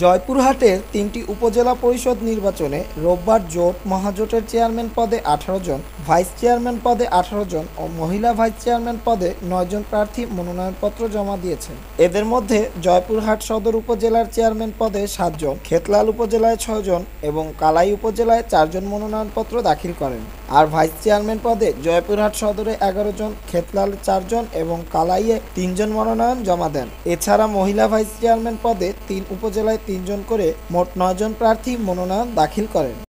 জয়পুরহাটের তিনটি উপজেলা পরিষদ নির্বাচনে রোববার জোট মহাজোটের চেয়ারম্যান পদে আঠারো জন, ভাইস চেয়ারম্যান পদে আঠারো জন ও মহিলা ভাইস চেয়ারম্যান পদে নয় জন প্রার্থী মনোনয়নপত্র জমা দিয়েছেন। এদের মধ্যে জয়পুরহাট সদর উপজেলার চেয়ারম্যান পদে সাতজন খেতলাল উপজেলায় ছয়জন এবং কালাই উপজেলায় চারজন মনোনয়নপত্র দাখিল করেন। আর ভাইস চেয়ারম্যান পদে জয়পুরহাট সদরে এগারো জন, খেতলাল চারজন এবং কালাইয়ে তিনজন মনোনয়ন জমা দেন। এছাড়া মহিলা ভাইস চেয়ারম্যান পদে তিন উপজেলায় তিনজন করে মোট নয়জন প্রার্থী মনোনয়ন দাখিল করেন।